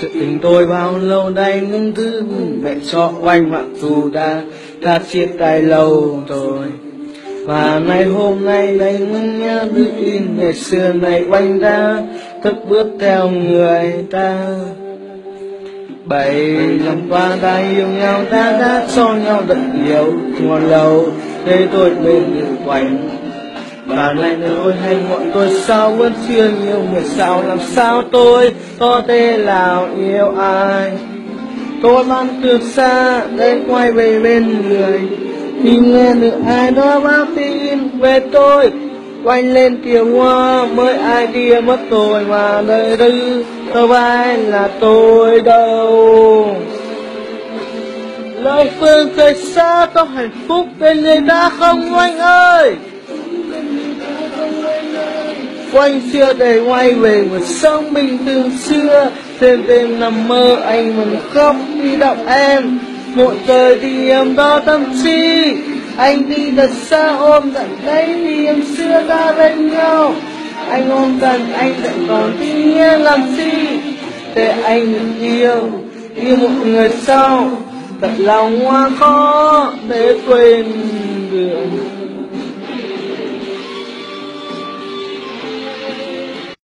Chuyện tình tôi bao lâu nay ngưng thứ Mẹ cho oanh mặc dù đã đã chia tay lâu rồi. Và nay hôm nay đây ngưng nhớ đứa in Ngày xưa này oanh đã cất bước theo người ta. Bảy năm qua ta yêu nhau, ta đã cho nhau thật nhiều Còn lâu để tôi bên được quanh và nay tôi hay muộn tôi sao vẫn chưa yêu người sao, làm sao tôi có thể nào yêu ai? Tôi mang từ xa, để quay về bên người. Khi nghe được ai đó báo tin về tôi quanh lên tiếng hoa, mới ai kia mất tôi mà đời tư đâu ai là tôi đâu. Lời phương trời xa, tôi hạnh phúc bên người ta không anh ơi quanh xưa đầy quay về một sống bình thường xưa đêm đêm nằm mơ anh vẫn khóc đi động em. Một trời thì em đo tâm trí, anh đi thật xa ôm tận đấy thì em xưa ta bên nhau. Anh ôm gần anh lại còn tin nhiên làm gì? Để anh được yêu yêu một người sau, thật lòng hoa khó để quên được